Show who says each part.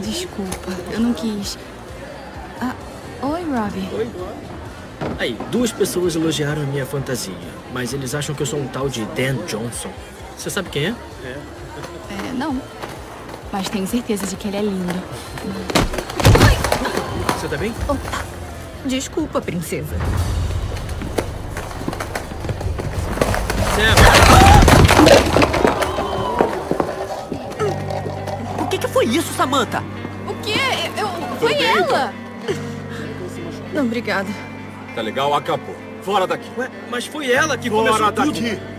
Speaker 1: Desculpa, eu não quis. Ah, oi, Robbie.
Speaker 2: Oi. Aí, duas pessoas elogiaram a minha fantasia, mas eles acham que eu sou um tal de Dan Johnson. Você sabe quem é?
Speaker 1: É. É, não. Mas tenho certeza de que ele é lindo.
Speaker 2: Você tá bem?
Speaker 3: Oh, desculpa, princesa.
Speaker 4: Que, que foi isso, Samantha?
Speaker 1: O quê? Eu... Foi ela!
Speaker 3: Não, obrigada.
Speaker 5: Tá legal? Acabou. Fora daqui.
Speaker 2: Ué, mas foi ela que
Speaker 5: Fora
Speaker 2: começou
Speaker 5: daqui.
Speaker 2: tudo.